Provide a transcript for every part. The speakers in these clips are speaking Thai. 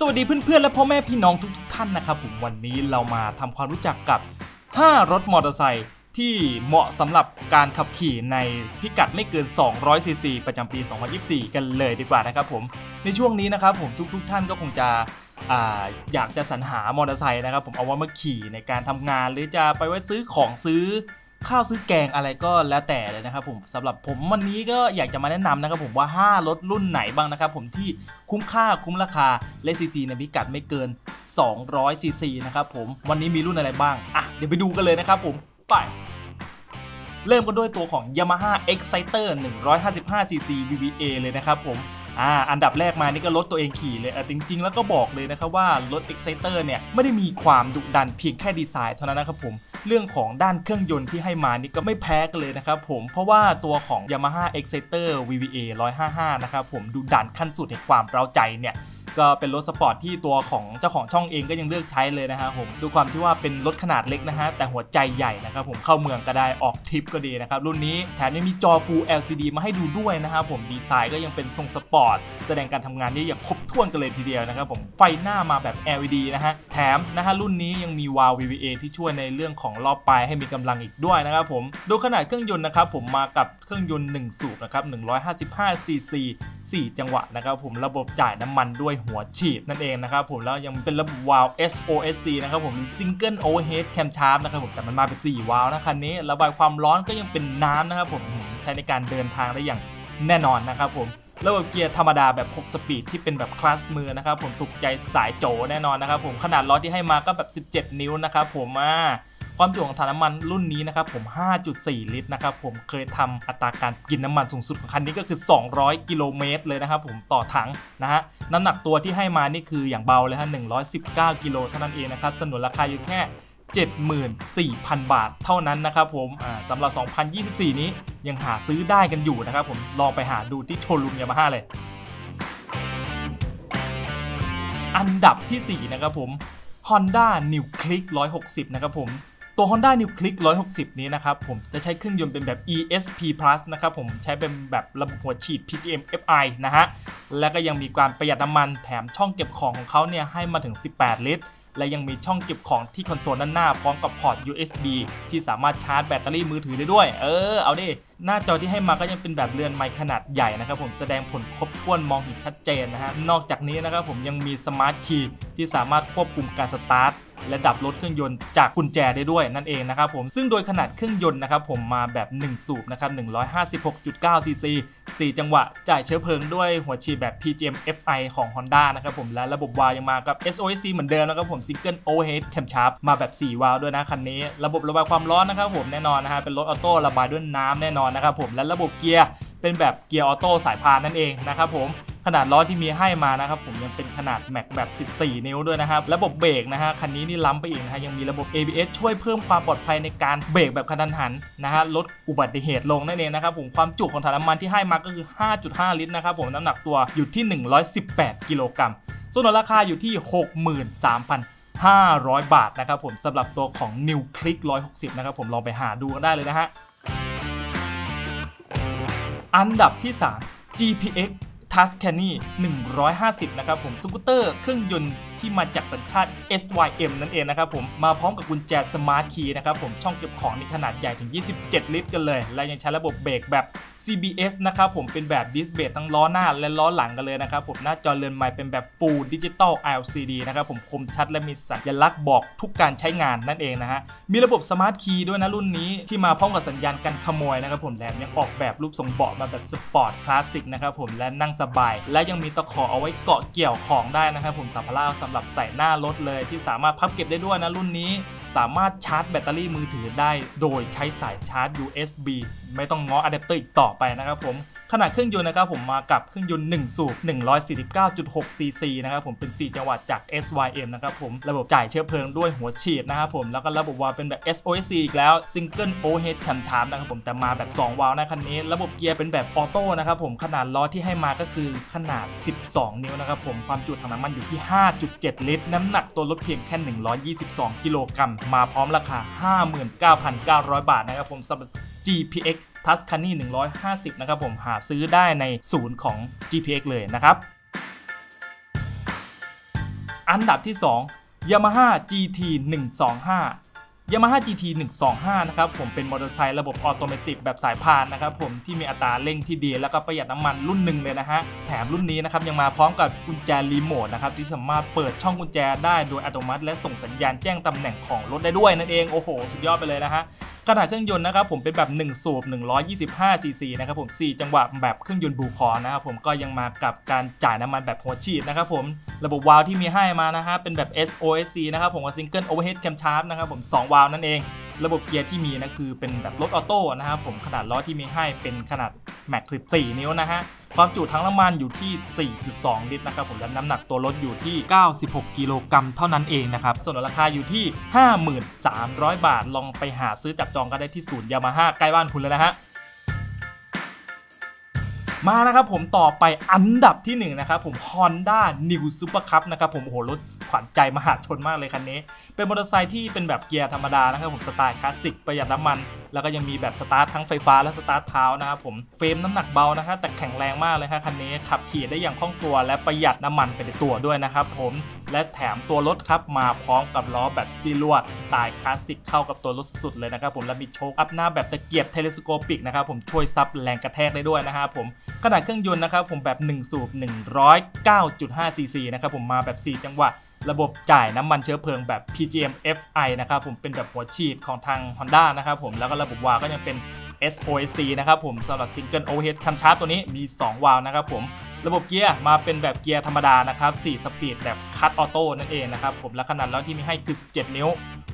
สวัสดีเพื่อนๆ และพ่อแม่พี่น้องทุกๆท่านนะครับผมวันนี้เรามาทำความรู้จักกับ 5 รถมอเตอร์ไซค์ที่เหมาะสำหรับการขับขี่ในพิกัดไม่เกิน 200 ซีซี ประจำปี 2024 กันเลยดีกว่านะครับผมในช่วงนี้นะครับผมทุกๆท่านก็คงจะออยากจะสรรหามอเตอร์ไซค์นะครับผมเอาไว้มาขี่ในการทำงาน หรือจะไปไว้ซื้อของซื้อ ข้าวซื้อแกงอะไรก็แล้วแต่เลยนะครับผมสำหรับผมวันนี้ก็อยากจะมาแนะนำนะครับผมว่า 5 รถรุ่นไหนบ้างนะครับผมที่คุ้มค่าคุ้มราคาและซีจีในพิกัดไม่เกิน 200 ซีซีนะครับผมวันนี้มีรุ่นอะไรบ้าง อะ เดี๋ยวไปดูกันเลยนะครับผมไปเริ่มกันด้วยตัวของ Yamaha Exciter 155cc VVA เลยนะครับผม อ่าอันดับแรกมานี่ก็รถตัวเองขี่เลยอ่จริง ๆ แล้วก็บอกเลยนะครับว่ารถ Exciter เนี่ยไม่ได้มีความดุดันเพียงแค่ดีไซน์เท่านั้นนะครับผมเรื่องของด้านเครื่องยนต์ที่ให้มานี่ก็ไม่แพ้กันเลยนะครับผมเพราะว่าตัวของ Yamaha Exciter VVA 155 นะครับผมดุดันขั้นสุดในความเร้าใจเนี่ย ก็เป็นรถสปอร์ตที่ตัวของเจ้าของช่องเองก็ยังเลือกใช้เลยนะฮะผมด้วยความที่ว่าเป็นรถขนาดเล็กนะฮะแต่หัวใจใหญ่นะครับผมเข้าเมืองก็ได้ออกทริปก็ดีนะครับรุ่นนี้แถมยังมีจอ Full LCD มาให้ดูด้วยนะครับผมดีไซน์ก็ยังเป็นทรงสปอร์ตแสดงการทำงานได้อย่างครบถ้วนกันเลยทีเดียวนะครับผมไฟหน้ามาแบบ LED นะฮะแถมนะฮะรุ่นนี้ยังมีวาล์ว VVA ที่ช่วยในเรื่องของรอบปลายให้มีกำลังอีกด้วยนะครับผมดูขนาดเครื่องยนต์นะครับผมมากับเครื่องยนต์1สูบนะครับ155 cc 4 จังหวะนะครับผมระบบจ่ายน้ำมันด้วยหัวฉีดนั่นเองนะครับผมแล้วยังเป็นระบบวาล์ว SOSC นะครับผมหรือ Single Overhead Camshaft นะครับผมแต่มันมาเป็น4วาล์วนะคันนี้ระบายความร้อนก็ยังเป็นน้ำนะครับผมใช้ในการเดินทางได้อย่างแน่นอนนะครับผมระบบเกียร์ธรรมดาแบบ 6 สปีดที่เป็นแบบคลาสมือนะครับผมถูกใจสายโจแน่นอนนะครับผมขนาดล้อที่ให้มาก็แบบ 17 นิ้วนะครับผมอ่า ความจุของถังน้ำมันรุ่นนี้นะครับผม 5.4 ลิตรนะครับผมเคยทำอัตราการกินน้ำมันสูงสุดของคันนี้ก็คือ 200 กิโลเมตรเลยนะครับผมต่อถังนะฮะน้ำหนักตัวที่ให้มานี่คืออย่างเบาเลยฮะ119 กิโลเท่านั้นเองนะครับสนุนราคาอยู่แค่ 74,000 บาทเท่านั้นนะครับผมอ่าสำหรับ 2024 นี้ยังหาซื้อได้กันอยู่นะครับผมลองไปหาดูที่โชว์รูมยามาฮ่าเลย อันดับทีสี่4 นะครับผม Honda New Click 160 นะครับผม ตัว Honda New Click 160 นี้นะครับผมจะใช้เครื่องยนต์เป็นแบบ ESP Plus นะครับผมใช้เป็นแบบระบบหัวฉีด PGM FI นะฮะ และก็ยังมีการประหยัดน้ำมันแถมช่องเก็บของของเขาเนี่ยให้มาถึง 18 ลิตร และยังมีช่องเก็บของที่คอนโซลด้านหน้าพร้อมกับพอร์ต USB ที่สามารถชาร์จแบตเตอรี่มือถือได้ด้วย เออ เอาดิ หน้าจอที่ให้มาก็ยังเป็นแบบเรือนไมล์ขนาดใหญ่นะครับผมแสดงผลครบถ้วนมองเห็นชัดเจนนะฮะ นอกจากนี้นะครับผมยังมีสมาร์ทคีย์ที่สามารถควบคุมการสตาร์ท และดับรถเครื่องยนต์จากกุญแจได้ด้วยนั่นเองนะครับผมซึ่งโดยขนาดเครื่องยนต์นะครับผมมาแบบ 1 สูบนะครับ156.9 cc 4จังหวะ จ่ายเชื้อเพลิงด้วยหัวฉีดแบบ PGM FI ของ Honda นะครับผมและระบบวาล์วยังมากับ SOHC เหมือนเดิมนะครับผม Single Overhead Camshaft มาแบบ 4 วาล์วด้วยนะคันนี้ ระบบระบายความร้อนนะครับผมแน่นอนนะฮะเป็นรถออโต้ระบายด้วยน้ำแน่นอนนะครับผมและระบบเกียร์เป็นแบบเกียร์ออโต้สายพานนั่นเองนะครับผม ขนาดล้อที่มีให้มานะครับผมยังเป็นขนาดแม็กแบบ 14 นิ้วด้วยนะครับระบบเบรกนะฮะคันนี้นี่ล้ำไปอีกนะฮะยังมีระบบ ABS ช่วยเพิ่มความปลอดภัยในการเบรกแบบกระทันหันนะฮะลดอุบัติเหตุลงนั่นเองนะครับผมความจุของถังน้ำมันที่ให้มาก็คือ 5.5 ลิตรนะครับผมน้ำหนักตัวอยู่ที่ 118 กิโลกรัมส่วนราคาอยู่ที่ 63,500 บาทนะครับผมสำหรับตัวของ New Click 160 นะครับผมลองไปหาดูกันได้เลยนะฮะ อันดับที่ 3 GPX Tuscany 150 นะครับผมสกูตเตอร์เครื่องยนต์ ที่มาจากสัญชาติ SYM นั่นเองนะครับผมมาพร้อมกับกุญแจสมาร์ทคีย์นะครับผมช่องเก็บของในขนาดใหญ่ถึง 27 ลิตรกันเลย และยังใช้ระบบเบรกแบบ CBS นะครับผมเป็นแบบดิสเบรกทั้งล้อหน้าและล้อหลังกันเลยนะครับผมหน้าจอเรือนไมล์เป็นแบบ Full Digital LCD นะครับผมคมชัดและมีสัญลักษณ์บอกทุกการใช้งานนั่นเองนะฮะมีระบบสมาร์ทคีย์ด้วยนะรุ่นนี้ที่มาพร้อมกับสัญญาณกันขโมยนะครับผมแถมยังออกแบบรูปทรงเบาะมาแบบสปอร์ตคลาสสิกนะครับผมและนั่งสบาย และยังมีตะขอเอาไว้เกาะเกี่ยวของได้นะครับผมสัมภาระสำหรับใส่หน้ารถเลยที่สามารถพับเก็บได้ด้วยนะรุ่นนี้ สามารถชาร์จแบตเตอรี่มือถือได้ โดยใช้สายชาร์จ USB ไม่ต้องง้ออะแดปเตอร์อีกต่อไปนะครับผม ขนาดเครื่องยนต์นะครับผมมากับเครื่องยนต์1สูบ149.6 cc นะครับผมเป็น 4 จังหวะจาก SYM นะครับผมระบบจ่ายเชื้อเพลิงด้วยหัวฉีดนะครับผมแล้วก็ระบบวาล์วเป็นแบบ SOHC อีกแล้ว Single Overhead Camshaft นะครับผมแต่มาแบบ 2 วาล์วนะคันนี้ ระบบเกียร์เป็นแบบออโต้นะครับผมขนาดล้อที่ให้มาก็คือขนาด 12 นิ้วนะครับผมความจุถังน้ำมันอยู่ที่ 5.7 ลิตร น้ำหนักตัวรถเพียงแค่ 122 กิโลกรัมมาพร้อมราคา 59,900 บาทนะครับผมสำหรับ GPX Tuscany 150 นะครับผมหาซื้อได้ในศูนย์ของ GPX เลยนะครับ อันดับที่ 2 Yamaha GT 125 Yamaha GT 125 นะครับผมเป็นมอเตอร์ไซค์ระบบออโตเมติกแบบสายพานนะครับผมที่มีอัตราเร่งที่ดี แล้วก็ประหยัดน้ำมันรุ่นหนึ่งเลยนะฮะ แถมรุ่นนี้นะครับยังมาพร้อมกับกุญแจรีโมทนะครับที่สามารถเปิดช่องกุญแจได้โดยอัตโนมัติ และส่งสัญญาณแจ้งตำแหน่งของรถได้ด้วยนั่นเองโอ้โห สุดยอดไปเลยนะฮะขนาดเครื่องยนต์นะครับผมเป็นแบบ 1 สูบ 125 ซีซีนะครับผม 4 จังหวะแบบเครื่องยนต์บูคอร์นะครับผมก็ยังมากับการจ่ายน้ำมันแบบหัวฉีดนะครับผมระบบวาล์วที่มีให้มานะฮะเป็นแบบ SOSC นะครับผมกับ Single Overhead Camshaft นะครับผม2วาล์วนั่นเอง ระบบเกียร์ที่มีนะคือเป็นแบบรถออโต้นะครับผมขนาดล้อที่มีให้เป็นขนาดแม็ก14 นิ้วนะฮะความจุทั้งน้ำมันอยู่ที่ 4.2 ลิตรนะครับผมและน้ำหนักตัวรถอยู่ที่ 96 กิโลกรัมเท่านั้นเองนะครับ ส่วนราคาอยู่ที่ 53,000 บาท ลองไปหาซื้อจับจองกันได้ที่ศูนย์ยามาฮ่าใกล้บ้านคุณเลยนะฮะ มานะครับผมต่อไปอันดับที่1นนะครับผม Honda New Super Cup นะครับผมโอ้โหรถ ขวัญใจมหาชนมากเลยคันนี้ เป็นมอเตอร์ไซค์ที่เป็นแบบเกียร์ธรรมดานะครับผมสไตล์คลาสสิกประหยัดน้ำมัน แล้วก็ยังมีแบบสตาร์ททั้งไฟฟ้าและสตาร์ทเท้านะครับผมเฟรมน้ำหนักเบานะครับแต่แข็งแรงมากเลยครับคันนี้ขับขี่ได้อย่างคล่องตัวและประหยัดน้ำมันไปในตัวด้วยนะครับผม และแถมตัวรถครับมาพร้อมกับล้อแบบซี่ลวดสไตล์คลาสสิกเข้ากับตัวรถสุดๆเลยนะครับผมและมีโช้คอัพหน้าแบบตะเกียบเทเลสโคปิกนะครับผมช่วยซับแรงกระแทกได้ด้วยนะครับผมขนาดเครื่องยนต์นะครับผมแบบ 1 สูบ 109.5 ซีซีนะครับผมมาแบบ 4 จังหวะระบบจ่ายน้ำมันเชื้อเพลิงแบบ PGM FI นะครับผมเป็นแบบหัวฉีดของทาง Honda นะครับผมแล้วก็ระบบวาล์วก็ยังเป็น SOSC นะครับผมสำหรับ Single Overhead Cam Shaft ตัวนี้มี 2 วาล์วนะครับผมระบบเกียร์มาเป็นแบบเกียร์ธรรมดานะครับ 4 สปีดแบบคัตออโต้นั่นเองนะครับผมและขนาดแล้วที่มีให้คือ 17 นิ้ว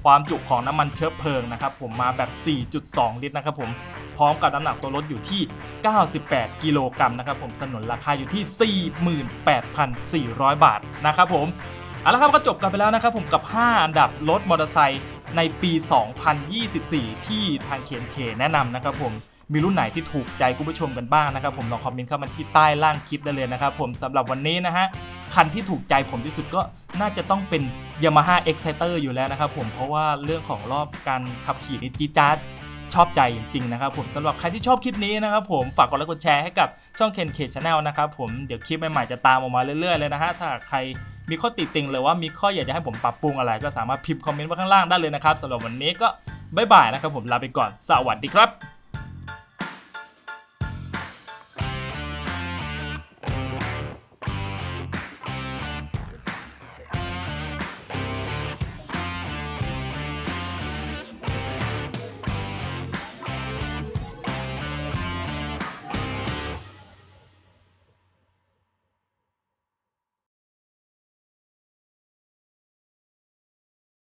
ความจุของน้ำมันเชื้อเพลิงนะครับผมมาแบบ 4.2 ลิตรนะครับผมพร้อมกับน้ำหนักตัวรถอยู่ที่ 98 กิโลกรัมนะครับผมสนนราคาอยู่ที่ 48,400 บาทนะครับผมเอาละครับก็จบกันไปแล้วนะครับผมกับ 5 อันดับรถมอเตอร์ไซค์ ในปี 2024 ที่ทางเขียนเคแนะนำนะครับผมมีรุ่นไหนที่ถูกใจคุณผู้ชมกันบ้างนะครับผมลองคอมเมนต์เข้ามาที่ใต้ล่างคลิปได้เลยนะครับผมสำหรับวันนี้นะฮะคันที่ถูกใจผมที่สุดก็น่าจะต้องเป็น Yamaha Exciter อยู่แล้วนะครับผมเพราะว่าเรื่องของรอบการขับขี่นี่จี๊ดจ๊าดชอบใจจริงๆนะครับผมสำหรับใครที่ชอบคลิปนี้นะครับผมฝากกดไลค์กดแชร์ให้กับช่องเคนเคชแนลนะครับผมเดี๋ยวคลิปใหม่ๆจะตามออกมาเรื่อยๆเลยนะฮะถ้าใคร มีข้อติติงหรือว่ามีข้ออยากจะให้ผมปรับปรุงอะไร ก็สามารถพิมพ์คอมเมนต์ไว้ข้างล่างได้เลยนะครับสำหรับวันนี้ก็บ๊ายบายนะครับผมลาไปก่อนสวัสดีครับ